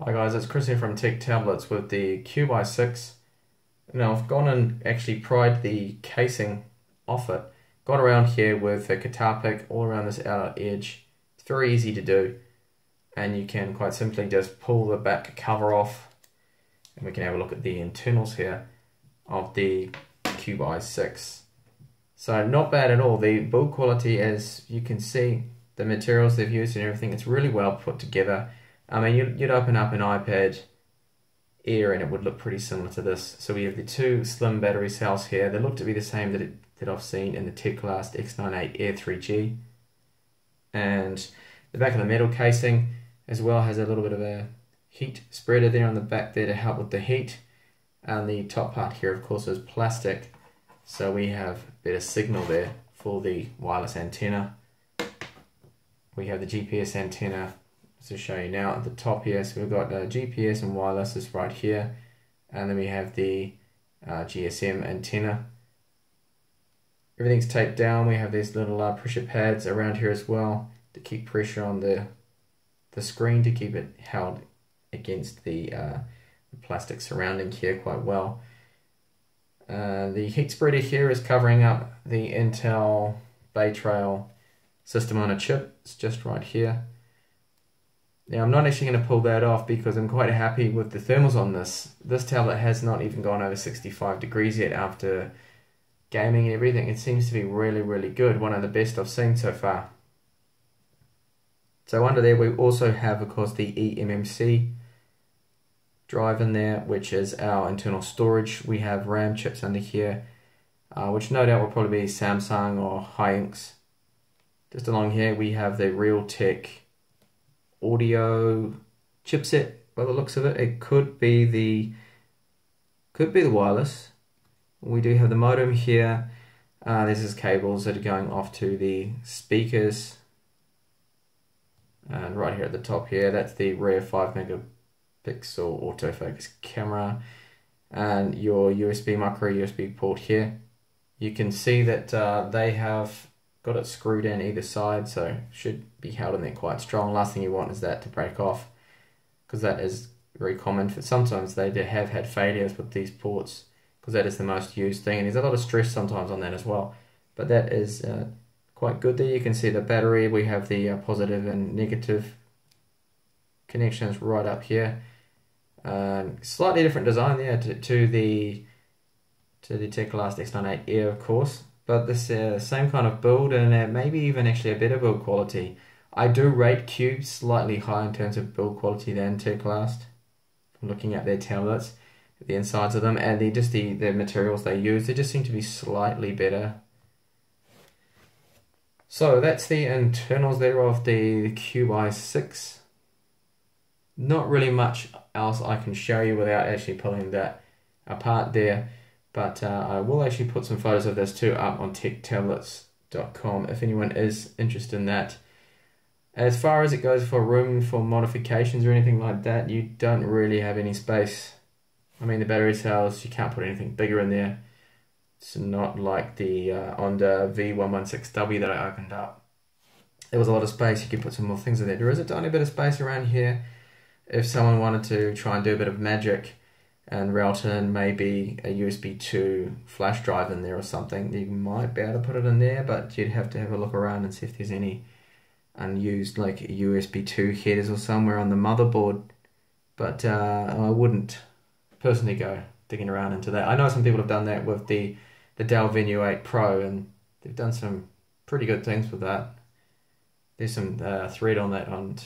Hi guys, it's Chris here from Tech Tablets with the Cube i6. Now I've gone and actually pried the casing off it. Got around here with a guitar pick all around this outer edge. It's very easy to do and you can quite simply just pull the back cover off and we can have a look at the internals here of the Cube i6. So not bad at all. The build quality as you can see, the materials they've used and everything, it's really well put together I mean, you'd, open up an iPad Air and it would look pretty similar to this. So we have the two slim battery cells here. They look to be the same that, it, that I've seen in the Teclast X98 Air 3G. And the back of the metal casing as well has a little bit of a heat spreader there on the back there to help with the heat. And the top part here, of course, is plastic. So we have better signal there for the wireless antenna. We have the GPS antenna to show you now at the top here. So we've got uh, GPS and wireless is right here. And then we have the uh, GSM antenna. Everything's taped down. We have these little uh, pressure pads around here as well to keep pressure on the the screen to keep it held against the, uh, the plastic surrounding here quite well. Uh, the heat spreader here is covering up the Intel Bay Trail system on a chip. It's just right here. Now I'm not actually going to pull that off because I'm quite happy with the thermals on this. This tablet has not even gone over 65 degrees yet after gaming and everything. It seems to be really, really good. One of the best I've seen so far. So under there we also have of course the eMMC drive in there which is our internal storage. We have RAM chips under here uh, which no doubt will probably be Samsung or Hynix. Just along here we have the Realtek audio chipset by the looks of it. It could be the could be the wireless. We do have the modem here. Uh, this is cables that are going off to the speakers. And right here at the top here, that's the rear 5 megapixel autofocus camera. And your USB micro USB port here. You can see that uh, they have got it screwed in either side, so should be held in there quite strong. Last thing you want is that to break off, because that is very common. For sometimes they have had failures with these ports, because that is the most used thing, and there's a lot of stress sometimes on that as well. But that is uh, quite good there. You can see the battery. We have the uh, positive and negative connections right up here. Um, slightly different design there to, to the to the Teclast X98 Air, of course but this uh, same kind of build and uh, maybe even actually a better build quality. I do rate Cubes slightly higher in terms of build quality than Teclast. Looking at their tablets, the insides of them, and the just the, the materials they use, they just seem to be slightly better. So that's the internals there of the Cube i6. Not really much else I can show you without actually pulling that apart there. But uh, I will actually put some photos of this too up on techtablets.com if anyone is interested in that. As far as it goes for room for modifications or anything like that, you don't really have any space. I mean, the battery cells, you can't put anything bigger in there. It's not like the uh, Onda V116W that I opened up. There was a lot of space, you could put some more things in there. There is a tiny bit of space around here if someone wanted to try and do a bit of magic and route in maybe a USB 2 flash drive in there or something. You might be able to put it in there, but you'd have to have a look around and see if there's any unused like USB 2 headers or somewhere on the motherboard. But uh, I wouldn't personally go digging around into that. I know some people have done that with the, the Dell Venue 8 Pro and they've done some pretty good things with that. There's some uh, thread on that on,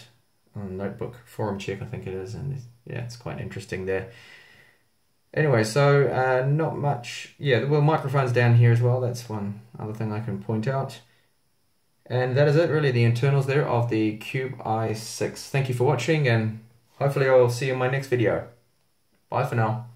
on Notebook Forum Check, I think it is, and yeah, it's quite interesting there. Anyway, so uh, not much. Yeah, well, microphones down here as well. That's one other thing I can point out. And that is it, really, the internals there of the Cube i6. Thank you for watching, and hopefully I'll see you in my next video. Bye for now.